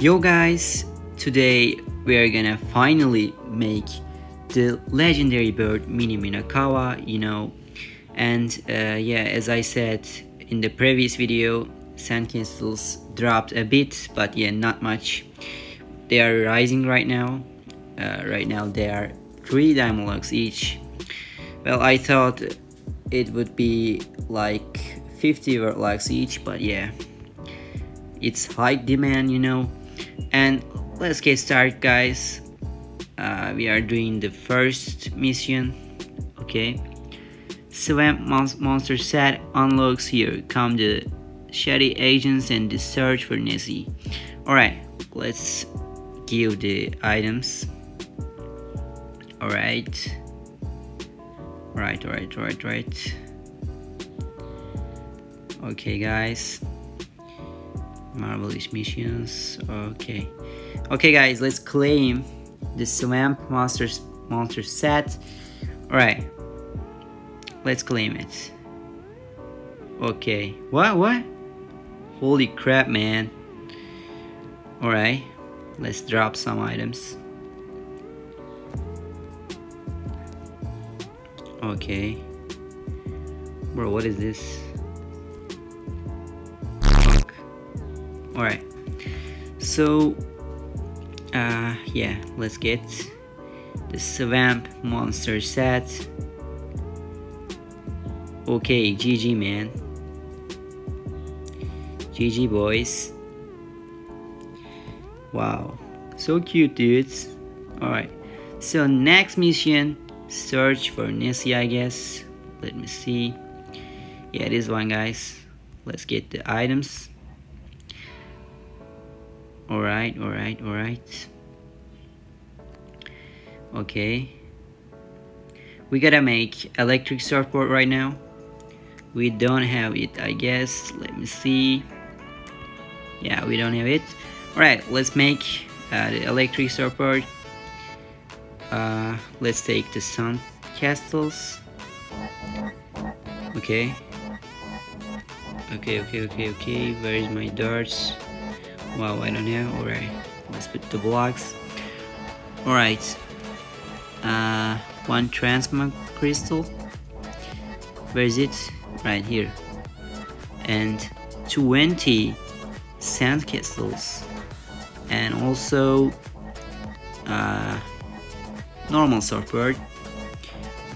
Yo guys, today we are gonna finally make the legendary bird Mini Minokawa, you know. And uh, yeah, as I said in the previous video, sand sandcastles dropped a bit, but yeah, not much. They are rising right now. Uh, right now they are 3 diamond locks each. Well, I thought it would be like 50 locks each, but yeah, it's high demand, you know and let's get started guys. Uh, we are doing the first mission okay? Swamp mon monster set unlocks here. Come the shady agents and the search for Nessie. Alright let's give the items. Alright. Right right right right okay guys marvelous missions. Okay. Okay guys let's claim the swamp monsters monster set. All right let's claim it. Okay. What what? Holy crap man. All right let's drop some items. Okay. Bro what is this all right so uh yeah let's get the swamp monster set. Okay gg man. Gg boys. Wow. So cute dudes. All right so next mission. Search for Nessie I guess. Let me see. Yeah this one guys. Let's get the items all right all right all right. Okay. We gotta make electric surfboard right now. We don't have it I guess. Let me see. Yeah we don't have it. All right let's make uh, the electric surfboard. Uh, let's take the sun castles. Okay. Okay okay okay okay. Where is my darts Wow, I don't know. Alright, let's put the blocks. Alright, uh, one transmog crystal. Where is it? Right here. And 20 sand crystals. And also uh, normal surfboard.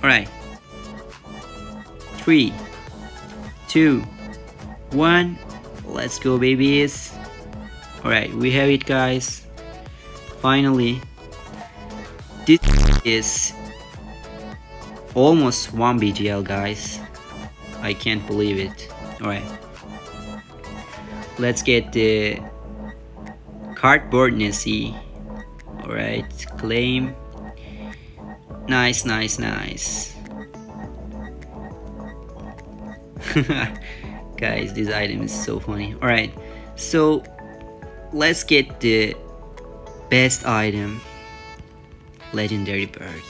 Alright. Three, two, one. Let's go, babies. Alright, we have it guys. Finally. This is almost 1 BGL guys. I can't believe it. Alright. Let's get the cardboard Nessie. Alright, claim. Nice, nice, nice. guys, this item is so funny. Alright, so let's get the best item. Legendary bird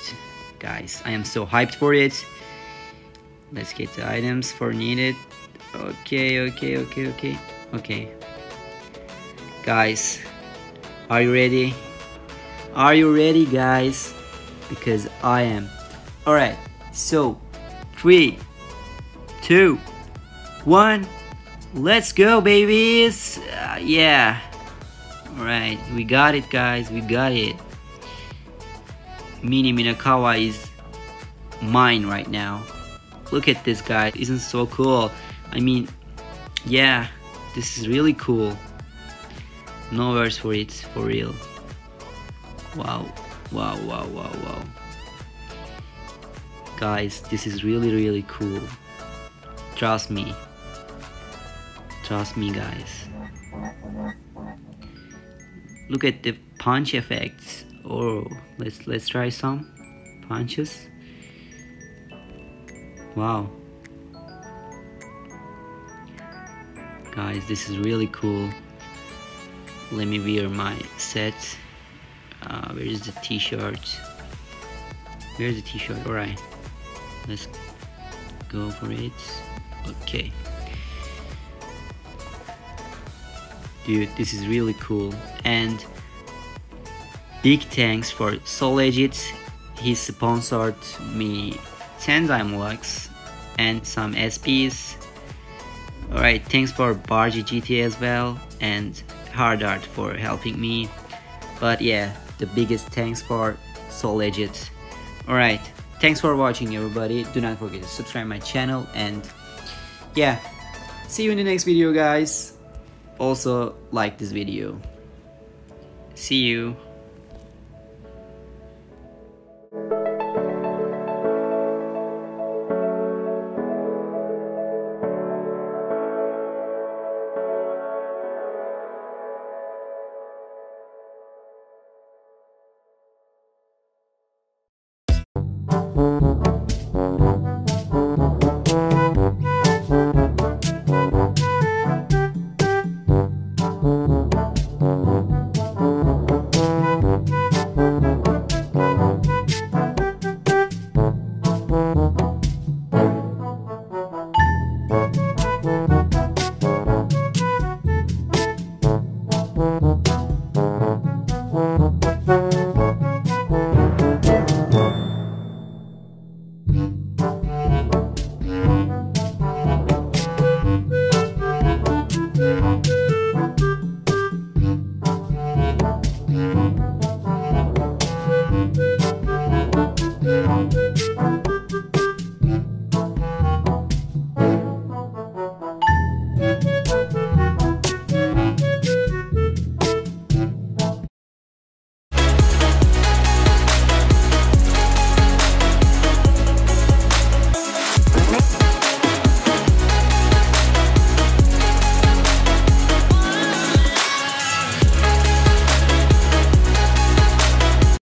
guys i am so hyped for it. Let's get the items for needed. Okay okay okay okay. Okay. Guys are you ready? Are you ready guys? Because i am. All right so three two one. Let's go babies. Uh, yeah Alright, we got it guys, we got it. Mini Minokawa is mine right now. Look at this guy, isn't so cool. I mean, yeah, this is really cool. No words for it, for real. Wow, wow, wow, wow, wow. Guys, this is really, really cool. Trust me. Trust me, guys look at the punch effects. Oh let's let's try some punches. Wow. Guys this is really cool. Let me wear my set. Uh, where is the t-shirt? Where's the t-shirt? All right. Let's go for it. Okay dude this is really cool. And big thanks for Sollegit he sponsored me 10 Diamondlocks and some SPs alright thanks for Bargy GT as well and Hard Art for helping me. But yeah the biggest thanks for Sollegit alright thanks for watching everybody. Do not forget to subscribe my channel and yeah see you in the next video guys also like this video. See you